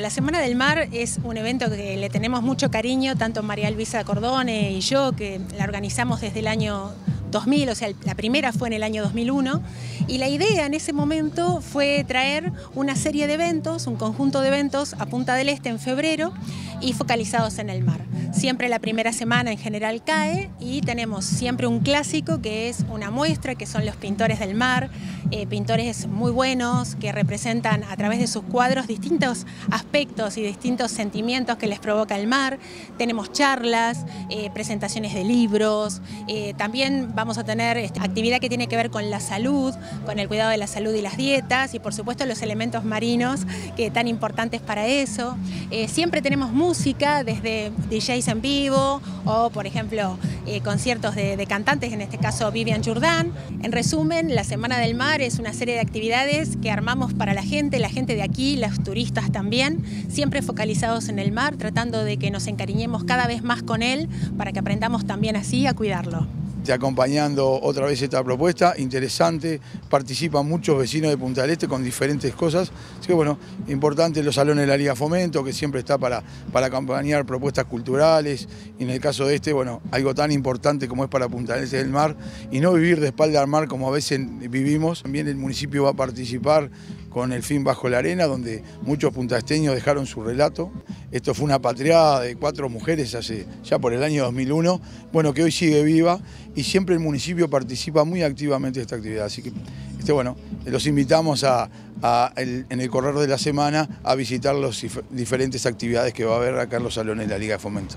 La Semana del Mar es un evento que le tenemos mucho cariño, tanto María Luisa Cordone y yo, que la organizamos desde el año 2000, o sea, la primera fue en el año 2001, y la idea en ese momento fue traer una serie de eventos, un conjunto de eventos a Punta del Este en febrero y focalizados en el mar. Siempre la primera semana en general cae y tenemos siempre un clásico que es una muestra, que son los pintores del mar, eh, pintores muy buenos que representan a través de sus cuadros distintos aspectos y distintos sentimientos que les provoca el mar. Tenemos charlas, eh, presentaciones de libros, eh, también vamos a tener este, actividad que tiene que ver con la salud, con el cuidado de la salud y las dietas y por supuesto los elementos marinos que tan importantes para eso. Siempre tenemos música desde DJs en vivo o por ejemplo conciertos de, cantantes, en este caso Vivian Jourdan. En resumen, la Semana del Mar es una serie de actividades que armamos para la gente, la gente de aquí, los turistas también, siempre focalizados en el mar, tratando de que nos encariñemos cada vez más con él para que aprendamos también así a cuidarlo acompañando otra vez esta propuesta, interesante, participan muchos vecinos de Punta del Este con diferentes cosas, así que bueno, importante los salones de la Liga Fomento, que siempre está para, para acompañar propuestas culturales, y en el caso de este, bueno, algo tan importante como es para Punta del Este del Mar, y no vivir de espalda al mar como a veces vivimos, también el municipio va a participar con el fin Bajo la Arena, donde muchos puntaesteños dejaron su relato. Esto fue una patriada de cuatro mujeres hace ya por el año 2001, bueno, que hoy sigue viva y siempre el municipio participa muy activamente de esta actividad. Así que, este, bueno, los invitamos a, en el correr de la semana a visitar las diferentes actividades que va a haber acá en salones la Liga de Fomento.